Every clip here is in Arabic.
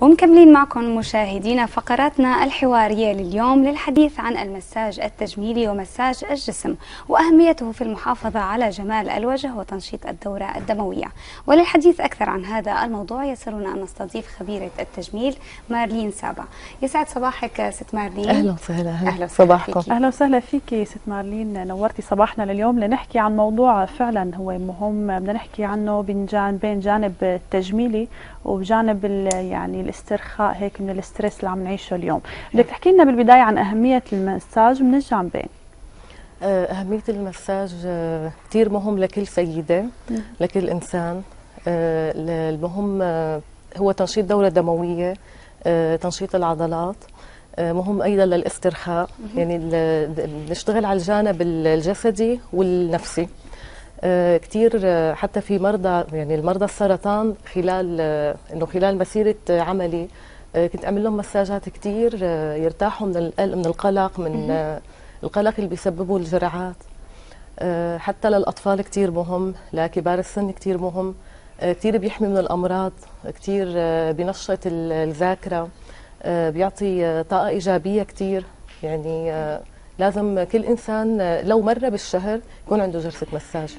ومكملين معكم مشاهدينا فقراتنا الحوارية لليوم للحديث عن المساج التجميلي ومساج الجسم وأهميته في المحافظة على جمال الوجه وتنشيط الدورة الدموية. وللحديث أكثر عن هذا الموضوع يسرنا أن نستضيف خبيرة التجميل مارلين سابا يسعد صباحك ست مارلين. أهلا وسهلا. أهلا صباحكم. فيكي. أهلا وسهلا فيكي ست مارلين. نورتي صباحنا لليوم لنحكي عن موضوع فعلا هو مهم. بدنا نحكي عنه بين جانب بين جانب التجميلي وبجانب ال- يعني الاسترخاء هيك من الاسترس اللي عم نعيشه اليوم. بدك تحكي لنا بالبداية عن أهمية المساج من الجانبين آه، أهمية المساج آه، كتير مهم لكل سيدة لكل إنسان. آه، المهم هو تنشيط دورة دموية تنشيط العضلات مهم أيضا للاسترخاء. يعني نشتغل على الجانب الجسدي والنفسي. آه، كتير آه، حتى في مرضى يعني المرضى السرطان خلال آه، إنه خلال مسيرة عملي كنت أعمل لهم مساجات كتير آه، يرتاحوا من من القلق من القلق اللي بيسببه الجرعات. حتى للأطفال كتير مهم لكبار السن كتير مهم. كتير بيحمي من الأمراض كتير بينشط ال- الذاكرة. بيعطي طاقة إيجابية كتير. يعني لازم كل إنسان آه، لو مرة بالشهر يكون عنده جلسة مساج.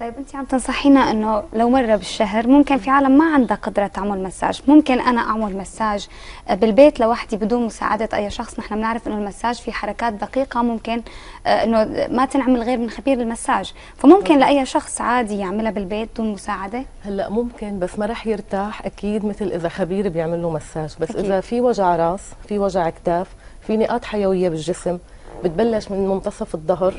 طيب انت عم تنصحينا إنه لو مرة بالشهر ممكن في عالم ما عندها قدرة تعمل مساج. ممكن أنا أعمل مساج بالبيت لوحدي بدون مساعدة أي شخص. نحن بنعرف إنه المساج في حركات دقيقة ممكن آه، إنه ما تنعمل غير من خبير المساج. فممكن لأي شخص عادي يعملها بالبيت دون مساعدة؟ هلأ ممكن بس ما رح يرتاح أكيد مثل إذا خبير بيعمل له مساج. بس أكيد. إذا في وجع راس في وجع كتاف في نقاط حيوية بالجسم بتبلش من منتصف الظهر.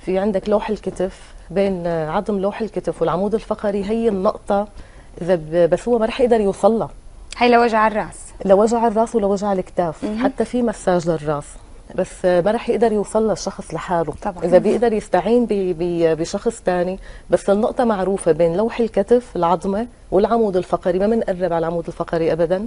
في عندك لوح الكتف بين عظم لوح الكتف والعمود الفقري. هي النقطة إذا ب- بس هو ما رح يقدر يوصل لها هي لوجع الرأس. لوجع الرأس ولوجع الكتاف حتى في مساج للرأس. بس ما رح يقدر يوصل للشخص لحاله. طبعاً. إذا بيقدر يستعين ب- ب- بشخص ثاني بس النقطة معروفة بين لوح الكتف العظمة والعمود الفقري. ما بنقرب على العمود الفقري ابدا.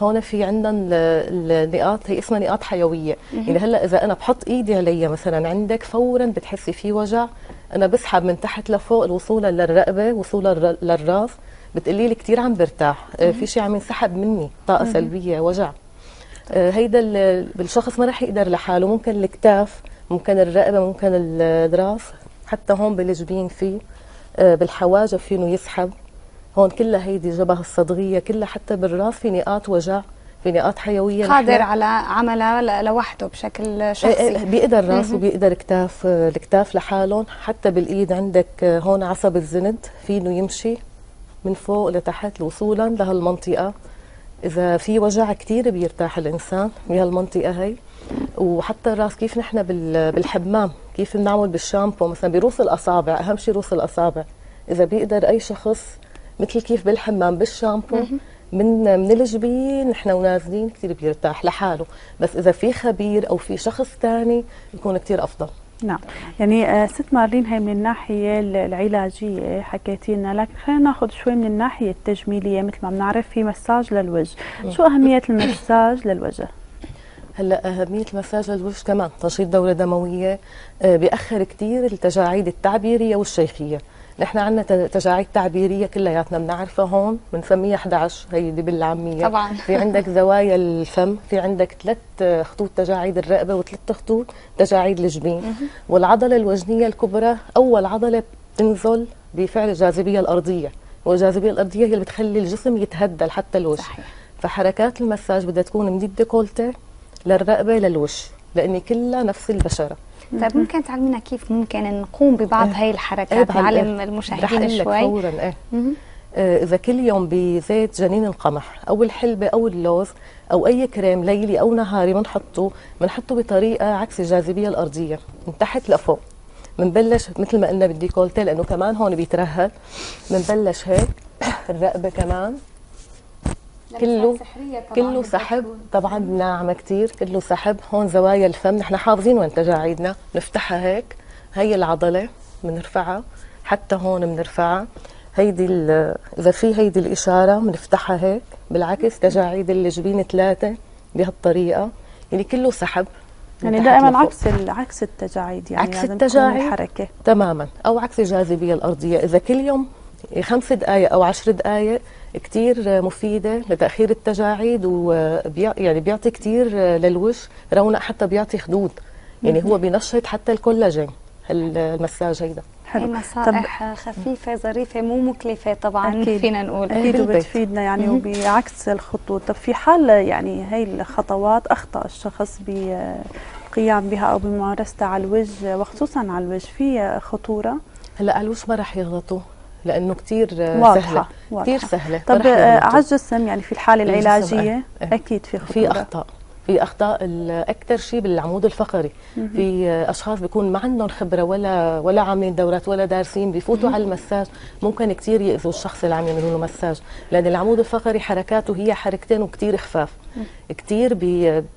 هون في عندنا ال- النقاط هي اسمها نقاط حيوية. يعني هلأ إذا أنا بحط إيدي عليها مثلا عندك فورا بتحسي في وجع. أنا بسحب من تحت لفوق وصولا للرقبة وصولا للر- للراس. بتقولي لي كثير عم برتاح. آه، في شيء عم ينسحب مني طاقة سلبية وجع. آه، هيدا ال- بالشخص ما رح يقدر لحاله. ممكن الكتاف ممكن الرقبة ممكن ال- الراس. حتى هون بالجبين في آه، بالحواجب في انه يسحب. هون كلها هيدي جبهه الصدغية كلها حتى بالراس في نقاط وجع في نقاط حيوية قادر على عملها لوحده بشكل إيه شخصي. إيه بيقدر راس وبيقدر كتاف الكتاف لحالهم حتى بالإيد عندك هون عصب الزند في انه يمشي من فوق لتحت وصولا لهالمنطقة. إذا في وجع كثير بيرتاح الإنسان بهالمنطقة هي. وحتى الراس كيف نحن بال- بالحمام؟ كيف بنعمل بالشامبو؟ مثلا برؤوس الأصابع أهم شيء رؤوس الأصابع. إذا بيقدر أي شخص مثل كيف بالحمام بالشامبو. من من الجبين نحن ونازلين كثير بيرتاح لحاله. بس إذا في خبير أو في شخص ثاني بيكون كثير أفضل. نعم. يعني آه، ست مارلين هي من الناحية ال- العلاجية حكيتي لنا لكن خلينا ناخذ شوي من الناحية التجميلية مثل ما بنعرف في مساج للوجه. شو أهمية المساج للوجه؟ هلأ أهمية المساج للوجه كمان تنشيط دورة دموية آه، بيأخر كثير التجاعيد التعبيرية والشيخية. نحن عندنا تجاعيد تعبيرية كلياتنا بنعرفها هون بنسميها 11 هيدي بالعامية. طبعاً. في عندك زوايا الفم في عندك ثلاث خطوط تجاعيد الرقبة وثلاث خطوط تجاعيد الجبين. والعضلة الوجنيه الكبرى أول عضلة بتنزل بفعل الجاذبية الأرضية. والجاذبية الأرضية هي اللي بتخلي الجسم يتهدل حتى الوجه. صحيح. فحركات المساج بدها تكون من الديكولتي للرقبة للوش لاني كلها نفس البشرة. طيب ممكن تعلمينا كيف ممكن نقوم ببعض هاي الحركات بعد- نعلم المشاهدين شوي. فورا إيه. آه، إذا كل يوم بزيت جنين القمح أو الحلبة أو اللوز أو أي كريم ليلي أو نهاري بنحطه بنحطه بطريقة عكس الجاذبية الأرضية من تحت لفوق. بنبلش مثل ما قلنا بالديكولتي لأنه كمان هون بيترهل بنبلش هيك الرقبة كمان. كله كله سحب. طبعا ناعمة كثير كله سحب. هون زوايا الفم. نحن حافظين وين تجاعيدنا بنفتحها هيك. هي العضلة. بنرفعها حتى هون بنرفعها هيدي ال- إذا في هيدي الإشارة بنفتحها هيك. بالعكس تجاعيد الجبين ثلاثة بهالطريقة. يعني كله سحب. يعني دائما لفوق. عكس عكس التجاعيد يعني عكس التجاعيد. الحركة تماما. أو عكس الجاذبيه الأرضية. إذا كل يوم خمس دقائق أو عشر دقائق كتير مفيدة لتأخير التجاعيد وبيع يعني بيعطي كتير للوش رونق حتى بيعطي خدود. يعني هو بينشط حتى الكولاجين المساج هيدا. هي نصائح خفيفة ظريفة مو مكلفة طبعا أكيد. فينا نقول. أكيد وبتفيدنا يعني وبعكس الخطوط. طب في حال يعني هي الخطوات أخطأ الشخص بالقيام بها أو بممارستها على الوجه وخصوصا على الوجه في خطورة؟ هلأ على الوجه ما راح يغلطوا. لأنه كثير سهلة كثير سهلة. طب على الجسم يعني في الحالة العلاجية؟ إيه. أكيد في خطورة. في أخطاء. في أخطاء أكثر شيء بالعمود الفقري. في أشخاص بيكون ما عندهم خبرة ولا ولا عاملين دورات ولا دارسين بيفوتوا على المساج. ممكن كثير يأذوا الشخص اللي عم يعملوا له مساج. لأن العمود الفقري حركاته هي حركتين وكثير خفاف كثير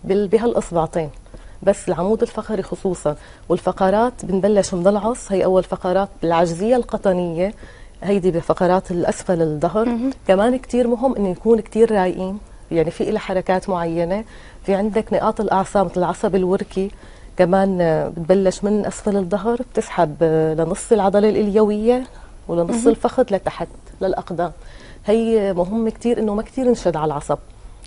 بهالإصبعتين. بس العمود الفقري خصوصا. والفقرات بنبلش من العص. هي أول فقرات العجزيه القطنية. هيدي بفقرات الأسفل الظهر. كمان كثير مهم انه يكون كثير رايقين. يعني في لها حركات معينة. في عندك نقاط الأعصاب مثل العصب الوركي. كمان بتبلش من أسفل الظهر بتسحب لنص العضلة الاليويه ولنص الفخذ لتحت للأقدام. هي مهم كثير إنه ما كثير نشد على العصب.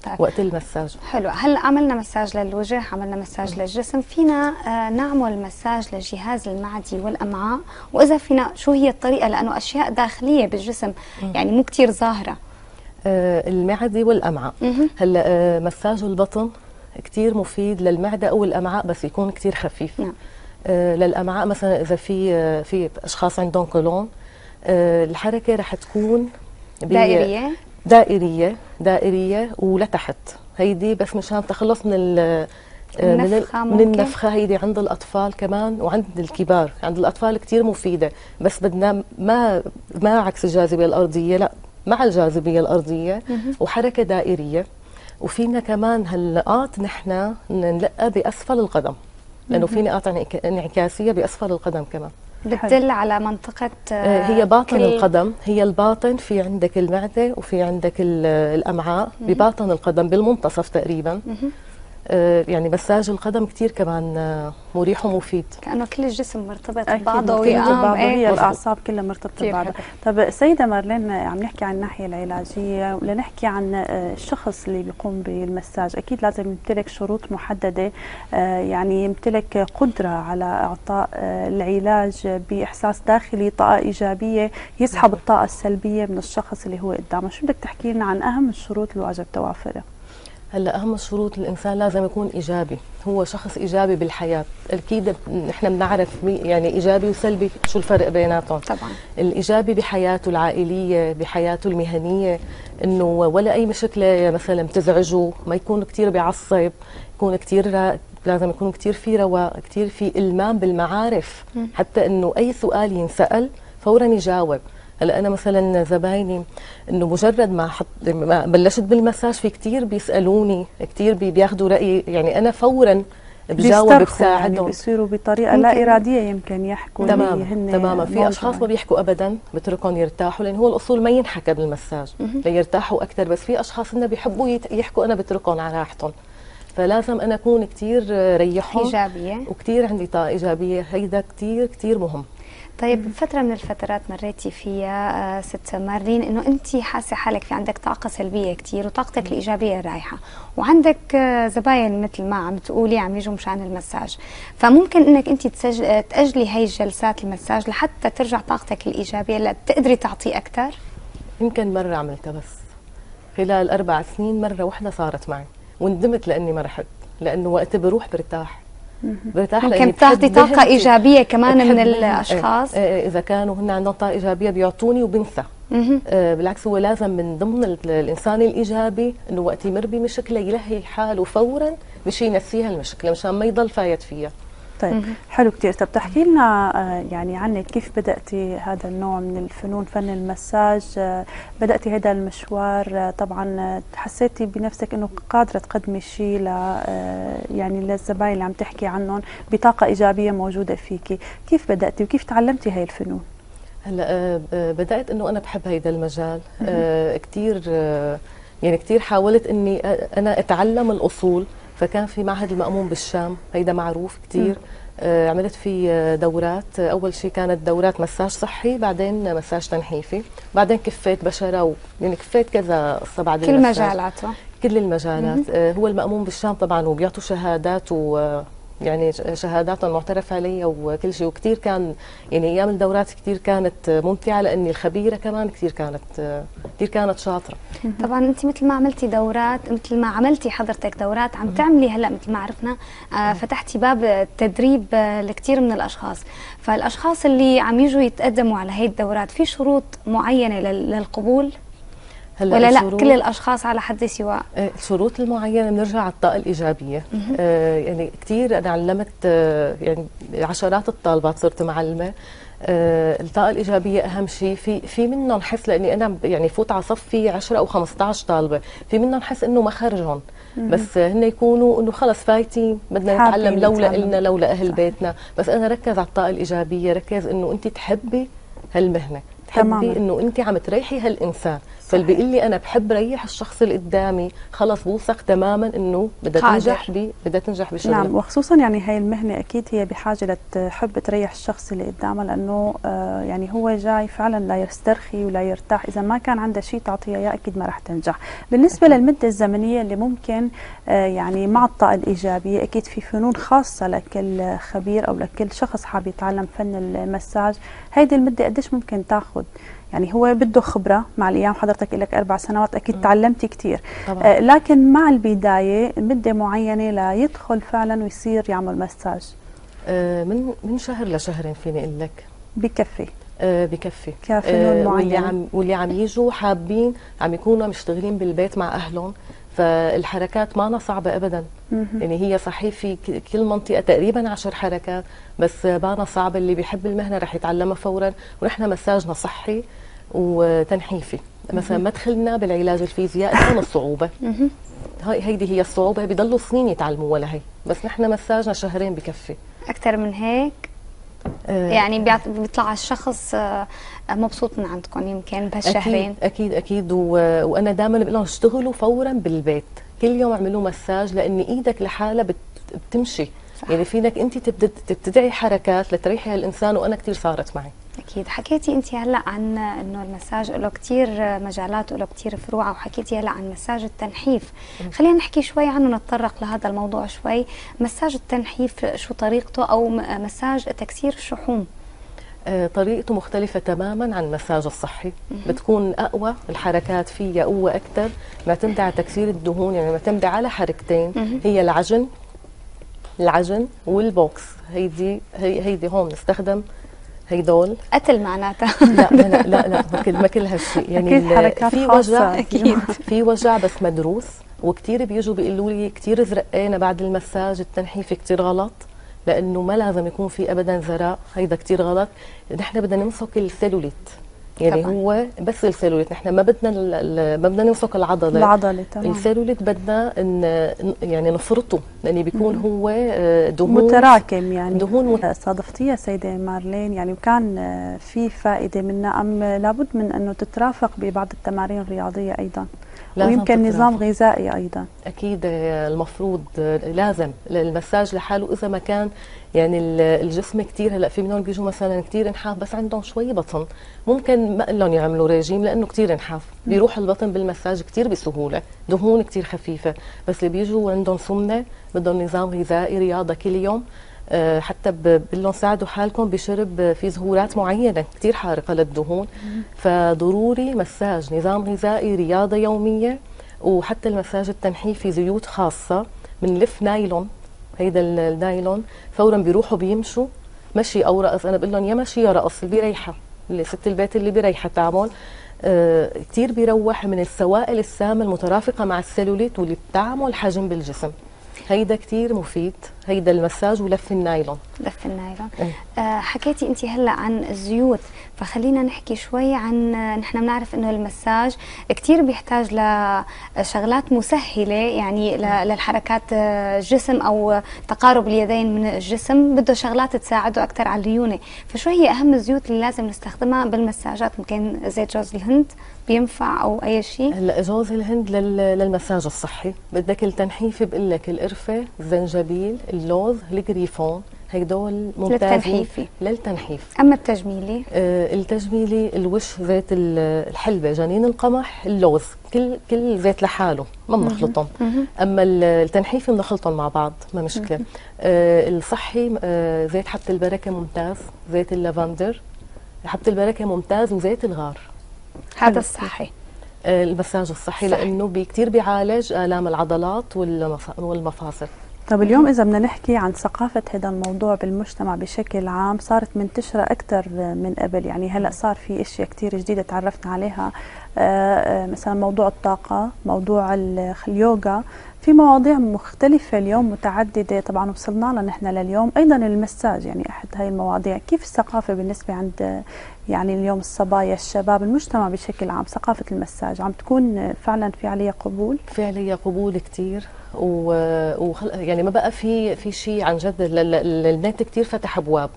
طيب. وقت المساج. حلو. هلا عملنا مساج للوجه؟ عملنا مساج للجسم. فينا آه نعمل مساج للجهاز المعدي والأمعاء. وإذا فينا شو هي الطريقة؟ لأنه أشياء داخلية بالجسم يعني مو كثير ظاهرة. آه المعدي والأمعاء. هلا آه مساج البطن كثير مفيد للمعدة أو الأمعاء بس يكون كثير خفيف؟ نعم. للأمعاء مثلا إذا في في أشخاص عندهم كولون الحركة رح تكون دائرية. دائرية دائرية ولتحت هيدي بس مشان تخلص من ال النفخة من, من النفخة هيدي عند الأطفال كمان وعند الكبار. عند الأطفال كتير مفيدة بس بدنا ما ما عكس الجاذبية الأرضية لا مع الجاذبية الأرضية وحركة دائرية. وفينا كمان هالنقاط نحن نلقى بأسفل القدم لأنه في نقاط انعكاسية بأسفل القدم كمان. بتدل على منطقة هي باطن القدم. هي الباطن في عندك المعدة وفي عندك الأمعاء. بباطن القدم بالمنتصف تقريبا. آه، يعني مساج القدم كثير كمان آه، مريح ومفيد. كأنه كل الجسم مرتبط ببعضه ويقام هي الاعصاب كلها مرتبطة ببعضها طب سيدة مارلين عم نحكي عن الناحية العلاجية ولنحكي عن آه، الشخص اللي بيقوم بالمساج. أكيد لازم يمتلك شروط محددة يعني يمتلك قدرة على إعطاء العلاج بإحساس داخلي طاقة إيجابية يسحب. الطاقة السلبية من الشخص اللي هو قدامه. شو بدك تحكي لنا عن أهم الشروط اللي واجب توافرها هلا اهم الشروط الانسان لازم يكون ايجابي هو شخص ايجابي بالحياة. أكيد نحن بنعرف يعني ايجابي وسلبي شو الفرق بيناتهم. طبعا. الايجابي بحياته العائلية بحياته المهنية انه ولا اي مشكلة مثلا بتزعجه ما يكون كثير بيعصب يكون كثير لازم يكون كثير في رواء كثير في إلمام بالمعارف. حتى إنه أي سؤال ينسأل فورا يجاوب. هلا أنا مثلا زبايني إنه مجرد ما حط ما بلشت بالمساج في كثير بيسألوني كثير بياخذوا رأيي. يعني أنا فورا بجاوب بساعدهم يعني بيصيروا بطريقة لا إرادية يمكن يحكوا تماما تماما. في أشخاص ما بيحكوا ابدا بتركهم يرتاحوا لأن هو الأصول ما ينحكى بالمساج. ليرتاحوا أكثر بس في أشخاص إنه بيحبوا يحكوا أنا بتركهم على راحتهم. فلازم أنا أكون كثير ريحهم إيجابية. وكثير عندي طاقة إيجابية. هيدا كثير كثير مهم. طيب فترة من الفترات مريتي فيها آه، ست مارلين إنه انت حاسة حالك في عندك طاقة سلبية كثير وطاقتك الإيجابية رايحة وعندك آه، زباين مثل ما عم تقولي عم يجوا مشان المساج. فممكن إنك انت تأجلي هي الجلسات المساج لحتى ترجع طاقتك الإيجابية لتقدري تعطي أكثر؟ يمكن مرة عملتها بس خلال أربع سنين مرة واحدة صارت معي وندمت لأني ما رحت لأنه وقت بروح برتاح. برتاح ممكن بتعطي طاقة إيجابية كمان من الأشخاص؟ إيه، إيه، إذا كانوا هن عندهم طاقة إيجابية بيعطوني وبنسى. آه بالعكس هو لازم من ضمن الإنسان الإيجابي إنه وقت يمر بمشكلة يلهي حاله فورا مشي ينسيها المشكلة مشان ما يضل فايت فيها. طيب حلو كثير طب تحكي لنا آه، يعني عنك كيف بدأتي هذا النوع من الفنون فن المساج؟ آه، بدأتي هذا المشوار آه، طبعا حسيتي بنفسك إنه قادرة تقدمي شيء ل يعني للزباين اللي عم تحكي عنهم بطاقة إيجابية موجودة فيكي كيف بدأتي وكيف تعلمتي هاي الفنون؟ هلأ بدأت إنه أنا بحب هيدا المجال. كثير يعني كثير حاولت إني أنا أتعلم الأصول. فكان في معهد المأمون بالشام هيدا معروف كثير آه، عملت فيه دورات. أول شيء كانت دورات مساج صحي بعدين مساج تنحيفي. بعدين كفيت بشرة. يعني كفيت كذا قصه بعد كل مجالاته كل المجالات. آه، هو المأمون بالشام طبعا وبيعطوا شهادات و يعني شهاداتهم معترف عليها وكل شيء. وكثير كان يعني أيام الدورات كثير كانت ممتعة لأني الخبيرة كمان كثير كانت كثير كانت شاطرة. طبعا أنت مثل ما عملتي دورات مثل ما عملتي حضرتك دورات عم تعملي هلأ مثل ما عرفنا آه، فتحتي باب التدريب آه، لكثير من الأشخاص. فالأشخاص اللي عم يجوا يتقدموا على هي الدورات في شروط معينة للقبول؟ هلأ ولا لا كل الأشخاص على حد سواء. آه، الشروط المعينة بنرجع على الطاقة الإيجابية. آه يعني كثير أنا علمت آه يعني عشرات الطالبات صرت معلمة. آه الطاقة الإيجابية أهم شيء في في منهم حس لأني أنا يعني فوت على صفي 10 أو 15 طالبة. في منهم حس إنه مخرجهم بس هن يكونوا إنه خلص فايتين بدنا نتعلم لولا إلنا لولا أهل صح. بيتنا. بس أنا ركز على الطاقة الإيجابية ركز إنه انت تحبي هالمهنة. تحبي إنه انت عم تريحي هالإنسان. فاللي بيقول لي أنا بحب ريح الشخص اللي قدامي. خلص بوثق تماما إنه بدها تنجح بي بدها تنجح بشغلها نعم وخصوصا يعني هاي المهنة أكيد هي بحاجة لتحب تريح الشخص اللي قدامها لأنه آه يعني هو جاي فعلا لا يسترخي ولا يرتاح. إذا ما كان عنده شيء تعطيه اياه أكيد ما راح تنجح. بالنسبة أكيد. للمدة الزمنية اللي ممكن آه يعني مع الطاقه الإيجابية أكيد في فنون خاصة لكل خبير أو لكل شخص حاب يتعلم فن المساج. هيدي المدة قديش ممكن تاخذ يعني هو بده خبرة مع الأيام حضرتك لك أربع سنوات أكيد تعلمتي كثير آه لكن مع البداية مدة معينة ليدخل فعلا ويصير يعمل مساج آه من من شهر لشهرين فيني أقول لك. بكفي. آه بكفي. كفنون آه واللي عم واللي عم يجوا حابين عم يكونوا مشتغلين بالبيت مع أهلهم فالحركات ما صعبة أبدا. يعني هي صحيح في كل منطقة تقريبا عشر حركات بس بأنا صعبة اللي بيحب المهنة رح يتعلمها فورا ونحن مساجنا صحي. وتنحيفي. مثلا مدخلنا بالعلاج الفيزيائي هون الصعوبة. هاي هيدي هي الصعوبة بيضلوا سنين يتعلموها لهي بس نحن مساجنا شهرين بكفي. أكثر من هيك؟ آه. يعني بيطلع الشخص آه مبسوط من عندكم يمكن بهالشهرين؟ أكيد أكيد أكيد. و... وأنا دائما بقول لهم اشتغلوا فورا بالبيت. كل يوم اعملوا مساج لأن إيدك لحالها بت... بتمشي. صح. يعني فينك أنت تبتدعي حركات لتريحي هالإنسان وأنا كثير صارت معي. أكيد. حكيتي أنت هلأ عن إنه المساج له كثير مجالات وله كثير فروع وحكيتي هلأ عن مساج التنحيف. خلينا نحكي شوي عنه نتطرق لهذا الموضوع شوي. مساج التنحيف شو طريقته؟ أو مساج تكسير الشحوم. آه، طريقته مختلفة تماما عن المساج الصحي. بتكون أقوى الحركات فيها قوة أكثر معتمدة على تكسير الدهون يعني معتمدة على حركتين. هي العجن العجن والبوكس. هيدي هي هيدي هون نستخدم هيدول قتل معناتها. لا لا لا لا ما كل ما كل هالشيء يعني أكيد حركات في وجع أكيد. في وجع بس مدروس وكثير بيجوا بيقولوا لي كثير زرقينا بعد المساج التنحيف كثير غلط لأنه ما لازم يكون في ابدا زراء هيدا كثير غلط. نحن بدنا نمسك السيلوليت. يعني طبعا. هو بس السيلوليت. نحن ما بدنا ما بدنا نمسك العضلة. العضلة تمام. السيلوليت بدنا إن يعني نفرطه لأنه بيكون هو آه، دهون. متراكم يعني. دهون مت... صادفتيها سيدة مارلين يعني وكان آه، في فائدة منها أم لابد من أنه تترافق ببعض التمارين الرياضية أيضا؟ ويمكن نظام غذائي أيضا. أكيد المفروض لازم المساج لحاله إذا ما كان يعني الجسم كثير هلأ في منهم بيجوا مثلا كثير انحاف بس عندهم شوي بطن. ممكن ما لهم يعملوا ريجيم لأنه كثير انحاف. بيروح البطن بالمساج كثير بسهولة. دهون كثير خفيفة. بس اللي بيجوا عندهم سمنة بدهم نظام غذائي رياضة كل يوم. آه، حتى بقول لهم ساعدوا حالكم بشرب في زهورات معينة كثير حارقة للدهون. فضروري مساج نظام غذائي رياضة يومية وحتى المساج التنحيفي زيوت خاصة بنلف نايلون. هيدا النايلون فورا بيروحوا بيمشوا. مشي أو رقص أنا بقول لهم يا مشي يا رقص اللي بيريحها اللي ست البيت اللي بيريحها تعمل آه كثير بيروح من السوائل السامة المترافقة مع السلوليت واللي بتعمل حجم بالجسم. هيدا كثير مفيد. هيدا المساج ولف النايلون. لف النايلون. إيه. آه حكيتي انت هلا عن الزيوت فخلينا نحكي شوي عن نحن بنعرف إنه المساج كثير بيحتاج لشغلات مسهلة يعني للحركات الجسم أو تقارب اليدين من الجسم بده شغلات تساعده أكثر على الليونة. فشو هي أهم الزيوت اللي لازم نستخدمها بالمساجات؟ ممكن زيت جوز الهند بينفع أو أي شيء؟ هلا جوز الهند للمساج الصحي. بدك التنحيف بقول لك القرفة الزنجبيل اللوز الجريفون هيدول ممتازين. للتنحيفي. للتنحيف. أما التجميلي؟ آه، التجميلي الوش زيت ال- الحلبة جنين القمح اللوز كل كل زيت لحاله ما بنخلطهم. أما ال- التنحيفي بنخلطهم مع بعض ما مشكلة. آه، الصحي آه، زيت حبة البركة ممتاز زيت اللافندر. حبة البركة ممتاز وزيت الغار. هذا الصحي. آه، المساج الصحي صحي. لأنه كتير بيعالج آلام العضلات والمف- والمفاصل. طب اليوم إذا بدنا نحكي عن ثقافة هذا الموضوع بالمجتمع بشكل عام صارت منتشرة أكثر من قبل. يعني هلأ صار في أشياء كتير جديدة تعرفنا عليها. آه، آه، مثلا موضوع الطاقة موضوع ال- اليوغا. في مواضيع مختلفة اليوم متعددة. طبعا وصلنا لها نحن لليوم. أيضا المساج يعني أحد هاي المواضيع. كيف الثقافة بالنسبة عند يعني اليوم الصبايا الشباب المجتمع بشكل عام؟ ثقافة المساج عم تكون فعلا في عليها قبول؟ في عليها قبول كتير. و... وخل... يعني ما بقى في في شيء عن جد النت كتير فتح أبواب.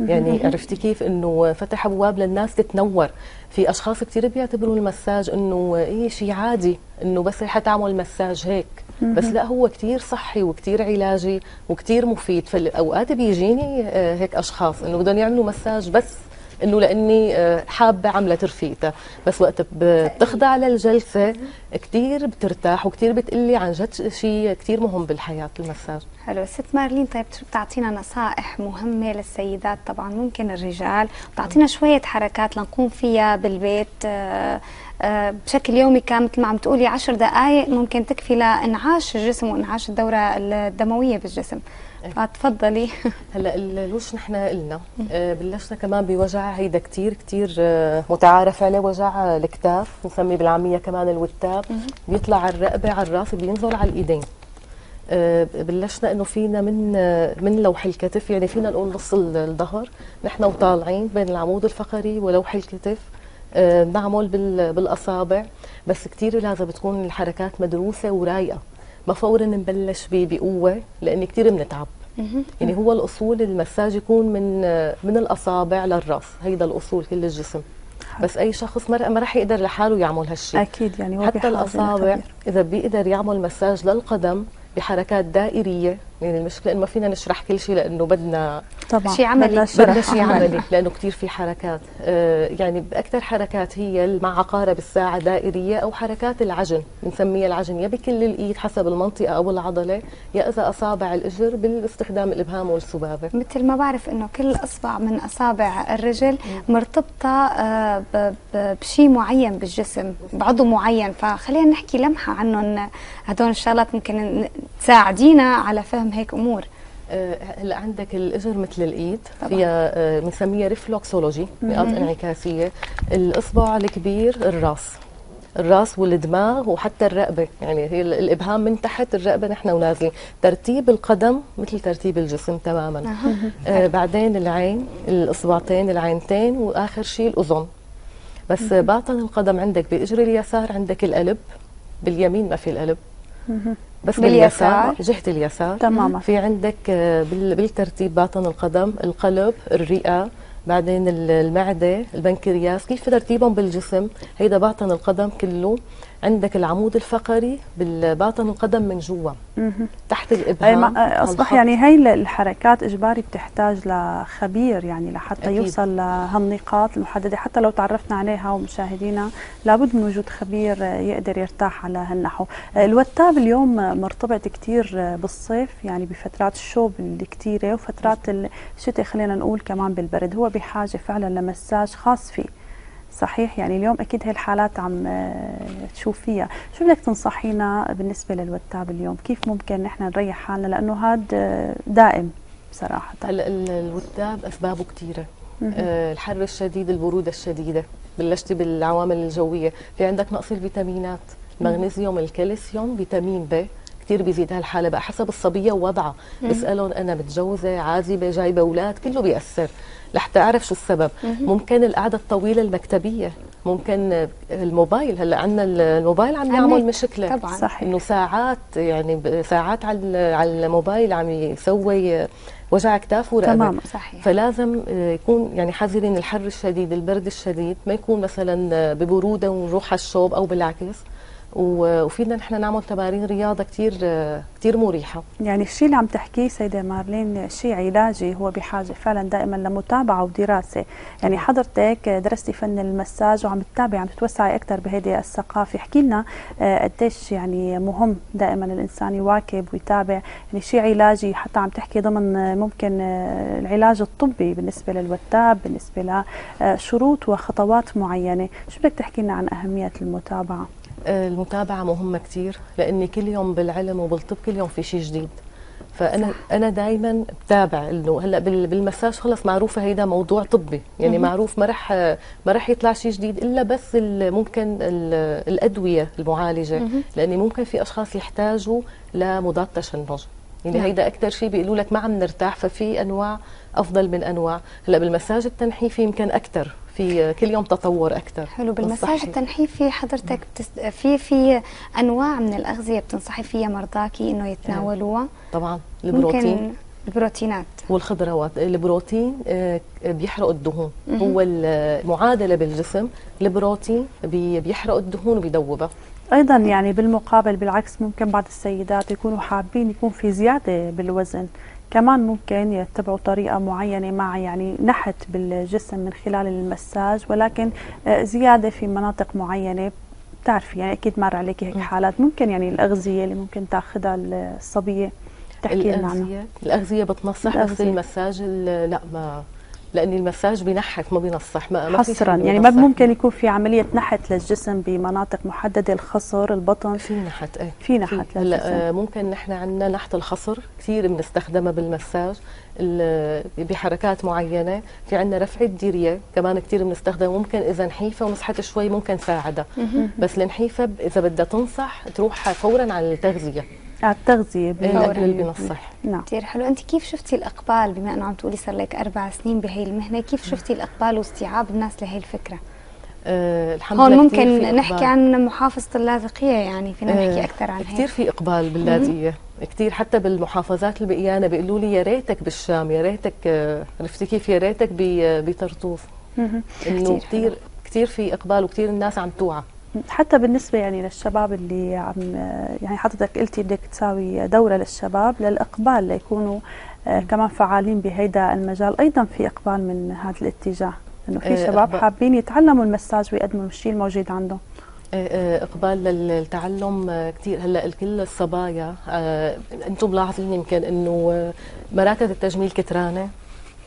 يعني عرفتي كيف؟ إنه فتح أبواب للناس تتنور. في أشخاص كتير بيعتبروا المساج إنه إيه شيء عادي. إنه بس رح تعمل مساج هيك. بس لا هو كتير صحي وكتير علاجي وكتير مفيد. فاوقات بيجيني آه، هيك أشخاص إنه بدهم يعملوا مساج بس إنه لأني آه، حابة عامله ترفيقتها بس وقت بتخضع للجلسة كثير بترتاح وكثير بتقلي عن جد شيء كثير مهم بالحياة المساج. حلو. ست مارلين طيب بتعطينا نصائح مهمة للسيدات طبعا ممكن الرجال. تعطينا شوية حركات لنقوم فيها بالبيت آه، بشكل يومي كان مثل ما عم تقولي عشر دقائق ممكن تكفي لإنعاش الجسم وإنعاش الدورة الدموية بالجسم. فتفضلي هلا ال- الوش نحن قلنا. آه، بلشنا كمان بوجع هيدا كثير كثير متعارف عليه وجع الكتاف بنسميه بالعامية كمان الوتاب بيطلع على الرقبة على الراس بينزل على الإيدين. آه، بلشنا إنه فينا من آه، من لوح الكتف يعني فينا نقول نص ال- الظهر. نحن وطالعين بين العمود الفقري ولوح الكتف. آه، نعمل بال- بالأصابع بس كثير لازم تكون الحركات مدروسة ورايقة. ما فورا نبلش بقوة لأن كثير بنتعب يعني هو الأصول المساج يكون من آه، من الأصابع للرأس. هيدا الأصول كل الجسم. بس أي شخص ما رح يقدر لحاله يعمل هالشيء أكيد يعني هو حتى الأصابع. إذا بيقدر يعمل مساج للقدم بحركات دائرية يعني المشكلة انه ما فينا نشرح كل شيء لأنه بدنا طبعا شيء عملي. بدنا بدنا شيء عملي. لأنه كثير في حركات. آه يعني بأكثر حركات هي مع عقارب الساعة دائرية أو حركات العجن بنسميها العجن. يا بكل الإيد حسب المنطقة أو العضلة يا إذا أصابع الإجر باستخدام الإبهام والسبابة. مثل ما بعرف إنه كل أصبع من أصابع الرجل مرتبطة آه، بشيء معين بالجسم بعضو معين. فخلينا نحكي لمحة عنهم. هدول الشغلات ممكن تساعدينا على فهم هيك أمور. آه، هلأ عندك الاجر مثل الإيد. فيها آه، بنسميها ريفلوكسولوجي نقاط انعكاسية. الإصبع الكبير الراس. الراس والدماغ وحتى الرقبة. يعني هي ال- الإبهام من تحت الرقبة نحن ونازلين. ترتيب القدم مثل ترتيب الجسم تماما. آه بعدين العين الإصبعتين العينتين وآخر شيء الأذن. بس باطن القدم عندك بالاجر اليسار عندك القلب. باليمين ما في القلب. بس باليسار. جهة اليسار. تماما. في عندك آه، بال- بالترتيب باطن القدم القلب الرئة بعدين ال- المعدة البنكرياس. كيف ترتيبهم بالجسم؟ هيدا باطن القدم كله. عندك العمود الفقري بالباطن القدم من جوا. تحت ما أصبح. يعني هاي ال- الحركات إجباري بتحتاج لخبير يعني لحتى أكيد. يوصل لهالنقاط المحددة حتى لو تعرفنا عليها ومشاهدينا لابد من وجود خبير يقدر يرتاح على هالنحو الوتاب اليوم مرتبط كتير آه، بالصيف يعني بفترات الشوب الكتيرة وفترات الشتاء خلينا نقول كمان بالبرد هو بحاجة فعلا لمساج خاص فيه صحيح؟ يعني اليوم أكيد هي الحالات عم آه، تشوف فيها. شو بدك تنصحينا بالنسبة للوتاب اليوم؟ كيف ممكن نحن نريح حالنا؟ لأنه هذا آه، دائم بصراحه هلا ال- الوتاب أسبابه كثيرة مهم. آه، الحر الشديد البرودة الشديدة بلشتي بالعوامل الجوية. في عندك نقص الفيتامينات المغنيسيوم الكالسيوم فيتامين ب كثير بيزيد هالحالة. بقى حسب الصبية ووضعها بسألهم أنا متجوزة عازبة جايبة أولاد كله بيأثر. لحتى أعرف شو السبب. ممكن القعدة الطويلة المكتبية. ممكن الموبايل. هلأ عندنا الموبايل عم يعمل. مشكلة. طبعا. صحيح. إنه ساعات يعني ساعات على على الموبايل عم يسوي وجع اكتاف ورقبة. تماما. صحيح. فلازم آه، يكون يعني حذرين الحر الشديد البرد الشديد. ما يكون مثلا آه، ببرودة ونروح على الشوب أو بالعكس. وفينا نحن نعمل تمارين رياضة كثير كثير مريحة. يعني الشيء اللي عم تحكيه سيدة مارلين شيء علاجي هو بحاجة فعلا دائما لمتابعة ودراسة. يعني حضرتك درستي فن المساج وعم تتابعي عم تتوسعي أكثر بهيدي الثقافة. احكي لنا آه، قديش يعني مهم دائما الإنسان يواكب ويتابع. يعني شيء علاجي حتى عم تحكي ضمن آه، ممكن آه، العلاج الطبي بالنسبة للوتاب بالنسبة لشروط وخطوات معينة. شو بدك تحكي لنا عن أهمية المتابعة؟ المتابعه مهمة كثير لأني كل يوم بالعلم وبالطب كل يوم في شيء جديد فأنا صح. أنا دائما بتابع إنه هلأ بال- بالمساج خلص معروفة هيدا موضوع طبي يعني مهم. معروف ما رح ما رح يطلع شيء جديد إلا بس ممكن ال- الأدوية المعالجة مهم. لأني ممكن في أشخاص يحتاجوا لمضاد تشنج يعني نعم. هيدا أكثر شيء بيقولوا لك ما عم نرتاح ففي أنواع أفضل من أنواع. هلأ بالمساج التنحيفي يمكن أكثر في كل يوم تطور أكثر. حلو بالمساج. التنحيفي حضرتك بتس... في في أنواع من الأغذية بتنصحي فيها مرضاكي إنه يتناولوها؟ طبعا البروتين. البروتينات. والخضروات. البروتين آه، بيحرق الدهون. هو المعادلة بالجسم البروتين بي- بيحرق الدهون وبيدوبها أيضا يعني بالمقابل بالعكس ممكن بعض السيدات يكونوا حابين يكون في زيادة بالوزن. كمان ممكن يتبعوا طريقة معينة مع يعني نحت بالجسم من خلال المساج ولكن آه، زيادة في مناطق معينة. بتعرفي يعني أكيد مر عليك هيك. حالات. ممكن يعني الأغذية اللي ممكن تاخذها الصبية. تحكي لنا عنها. الأغذية؟ بتنصح بس. المساج ال- لا ما لأن المساج بينحف ما بينصح ما ما حصرا. شيء يعني ما. ممكن يكون في عملية نحت للجسم بمناطق محددة الخصر البطن. في نحت إيه. في نحت للجسم هلأ آه، ممكن نحن عندنا نحت الخصر كثير بنستخدمها بالمساج ال- بحركات معينة. في عندنا رفع الديرية كمان كثير بنستخدمها. ممكن إذا نحيفة ونصحت شوي ممكن ساعدها بس النحيفة إذا بدها تنصح تروح فورا على التغذية. التغذية الأكل اللي بينصح نعم. كثير حلو. أنت كيف شفتي الأقبال؟ بما أنه عم تقولي صار لك أربع سنين بهي المهنة كيف شفتي الأقبال واستيعاب الناس لهي الفكرة؟ آه الحمد هون لله ممكن إقبال. نحكي عن محافظة اللاذقية يعني فينا نحكي آه، أكثر عن كثير في إقبال باللاذقية. كثير حتى بالمحافظات البقيانه بيقولوا لي يا ريتك بالشام يا ريتك آه، عرفتي كيف؟ يا ريتك ب- بطرطوس مهم. إنه كتير كثير كثير في إقبال وكثير الناس عم توعى. حتى بالنسبة يعني للشباب اللي عم يعني حضرتك قلتي بدك تساوي دورة للشباب للإقبال ليكونوا آه، كمان فعالين بهيدا المجال. أيضا في إقبال من هذا الاتجاه إنه في آه، شباب. حابين يتعلموا المساج ويقدموا الشيء الموجود عندهم. آه، إقبال للتعلم كثير هلأ الكل الصبايا أنتم ملاحظين يمكن إنه مراكز التجميل كترانة.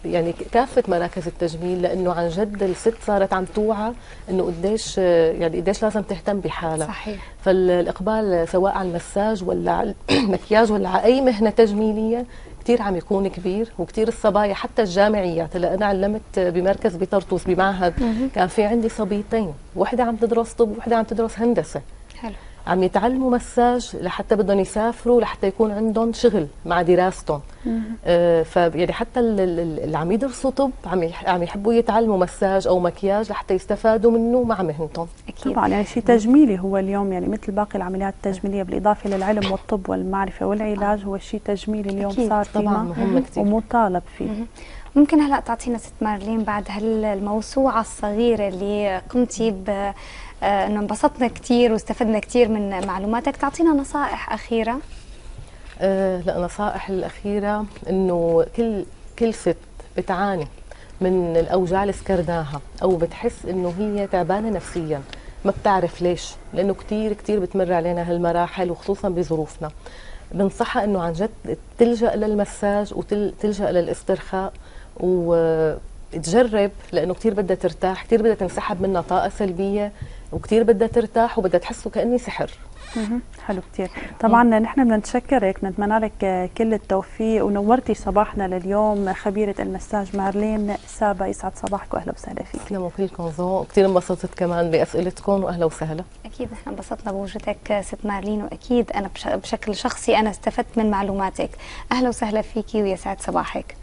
يعني كافة مراكز التجميل لأنه عن جد الست صارت عم توعى إنه قديش يعني قديش لازم تهتم بحالها. صحيح. فالإقبال سواء على المساج ولا على المكياج ولا على أي مهنة تجميلية كثير عم يكون كبير وكثير الصبايا حتى الجامعيات. هلأ أنا علمت بمركز بطرطوس بمعهد. كان في عندي صبيتين وحدة عم تدرس طب وحدة عم تدرس هندسة. عم يتعلموا مساج لحتى بدهم يسافروا لحتى يكون عندهم شغل مع دراستهم. آه فيعني حتى ال- ال- اللي عم يدرسوا طب عم يح- عم يحبوا يتعلموا مساج أو مكياج لحتى يستفادوا منه مع مهنتهم. أكيد. طبعا يعني شيء تجميلي هو اليوم يعني مثل باقي العمليات التجميلية بالإضافة للعلم والطب والمعرفة والعلاج هو شيء تجميلي اليوم أكيد. صار طبعا مهم كثير ومطالب فيه. مهم. ممكن هلأ تعطينا ست مارلين بعد هالموسوعة الصغيرة اللي قمتي ب إنه انبسطنا كثير واستفدنا كثير من معلوماتك. تعطينا نصائح أخيرة. آه لا نصائح الأخيرة إنه كل كل ست بتعاني من الأوجاع اللي ذكرناها أو بتحس إنه هي تعبانة نفسيا. ما بتعرف ليش لأنه كتير كتير بتمر علينا هالمراحل وخصوصا بظروفنا. بنصحها إنه عن جد تلجأ للمساج وتلجأ للاسترخاء وتجرب لأنه كتير بدها ترتاح كتير بدها تنسحب منها طاقة سلبية. وكتير بدها ترتاح وبدها تحسه كأني سحر. حلو كتير. طبعا نحن بدنا نتشكرك نتمنى لك كل التوفيق ونورتي صباحنا لليوم خبيرة المساج مارلين سابا يسعد صباحك واهلا وسهلا فيك. تسلموا كلكم ذوق كثير انبسطت كمان بأسئلتكم واهلا وسهلا. أكيد نحن انبسطنا بوجودك ست مارلين وأكيد أنا بش- بشكل شخصي أنا استفدت من معلوماتك. أهلا وسهلا فيكي ويسعد صباحك.